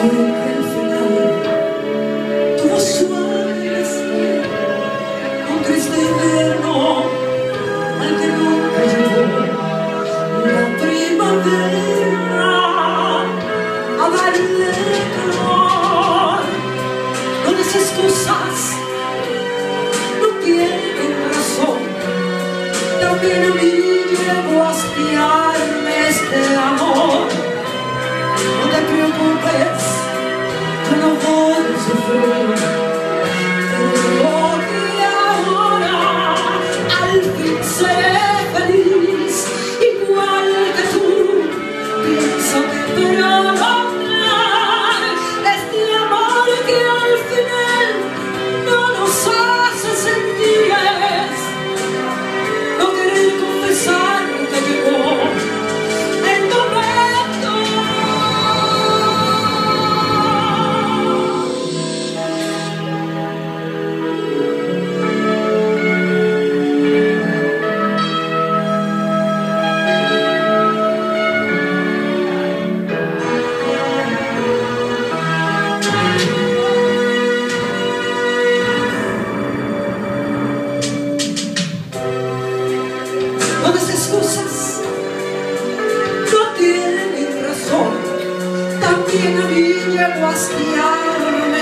Tú vas suave, esté, con triste inverno, al que nunca llegó, la primavera, a darle amor, con esas excusas no tiene mi corazón, también lo pide, debo aspirarme este amor. nena vigen was stjärnor